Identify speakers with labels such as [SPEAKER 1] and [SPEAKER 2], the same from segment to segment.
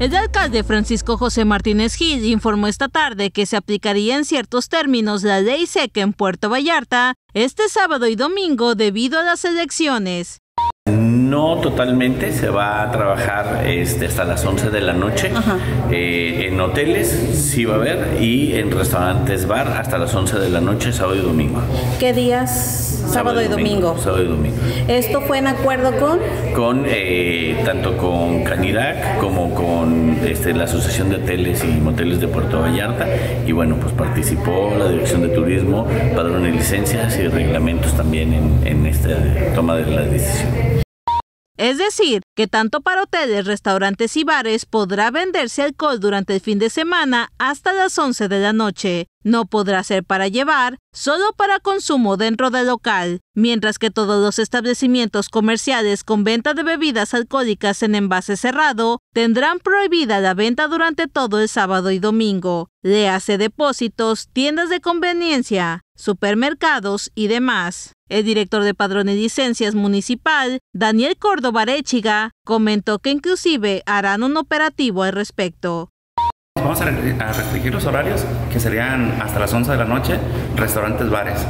[SPEAKER 1] El alcalde Francisco José Martínez Gil informó esta tarde que se aplicaría en ciertos términos la ley seca en Puerto Vallarta este sábado y domingo debido a las elecciones.
[SPEAKER 2] No totalmente, se va a trabajar este, hasta las 11 de la noche. Eh, en hoteles sí va a haber y en restaurantes bar hasta las 11 de la noche, sábado y domingo.
[SPEAKER 3] ¿Qué días? Sábado, y domingo.
[SPEAKER 2] Sábado y domingo.
[SPEAKER 3] ¿Esto fue en acuerdo con?
[SPEAKER 2] Con eh, tanto con Canirac como con este, la Asociación de Hoteles y Moteles de Puerto Vallarta. Y bueno, pues participó la Dirección de Turismo, padrón de licencias y reglamentos también en, en esta toma de la decisión.
[SPEAKER 1] Es decir, que tanto para hoteles, restaurantes y bares podrá venderse alcohol durante el fin de semana hasta las 11 de la noche. No podrá ser para llevar, solo para consumo dentro del local, mientras que todos los establecimientos comerciales con venta de bebidas alcohólicas en envase cerrado tendrán prohibida la venta durante todo el sábado y domingo. Le hace depósitos, tiendas de conveniencia, supermercados y demás. El director de Padrón y Licencias Municipal, Daniel Córdoba Arechiga, comentó que inclusive harán un operativo al respecto.
[SPEAKER 4] Vamos a restringir los horarios, que serían hasta las 11 de la noche, restaurantes, bares.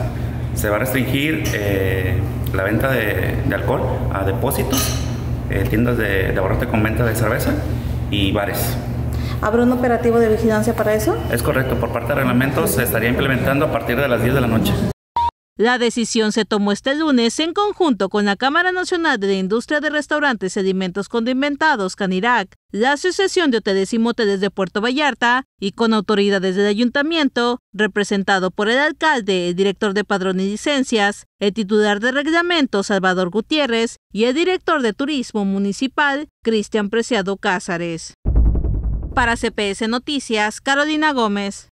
[SPEAKER 4] Se va a restringir eh, la venta de, alcohol a depósitos, eh, tiendas de, de abarrote con venta de cerveza y bares.
[SPEAKER 3] ¿Habrá un operativo de vigilancia para eso?
[SPEAKER 4] Es correcto, por parte de reglamentos se estaría implementando a partir de las 10 de la noche.
[SPEAKER 1] La decisión se tomó este lunes en conjunto con la Cámara Nacional de la Industria de Restaurantes y Alimentos Condimentados, CANIRAC, la Asociación de Hoteles y Moteles de Puerto Vallarta y con autoridades del ayuntamiento, representado por el alcalde, el director de Padrón y Licencias, el titular de reglamento Salvador Gutiérrez y el director de Turismo Municipal, Cristian Preciado Cázares. Para CPS Noticias, Carolina Gómez.